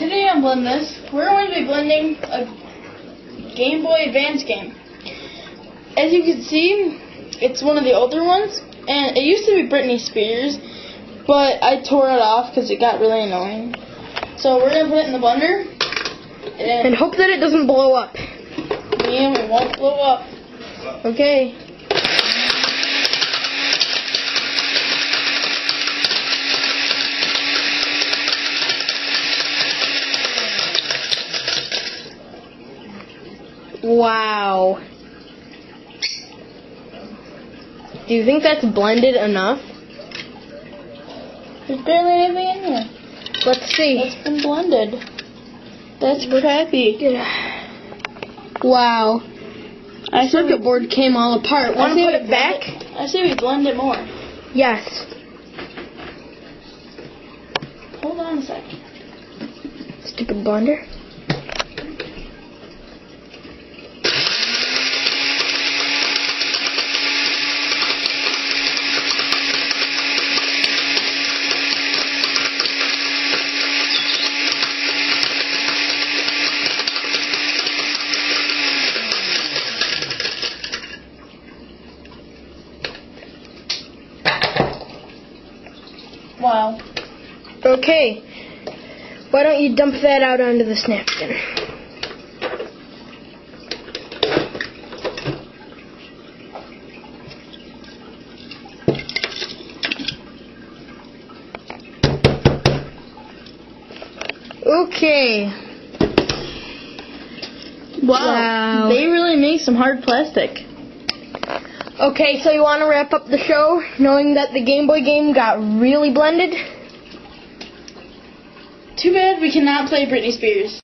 today on Blend This, we're going to be blending a Game Boy Advance game. As you can see, it's one of the older ones, and it used to be Britney Spears, but I tore it off because it got really annoying. So we're going to put it in the blender, And and hope that it doesn't blow up. and it won't blow up. Okay. Wow. Do you think that's blended enough? There's barely anything in here. Let's see. It's been blended. That's crappy. Wow. I say, Circuit board came all apart. Want to we put it back? it- I say we blend it more. Yes. Hold on a second. Stupid blender. Wow. Okay. Why don't you dump that out onto this napkin? Okay. Wow. They really make some hard plastic. Okay, so you want to wrap up the show knowing that the Game Boy game got really blended? Too bad we cannot play Britney Spears.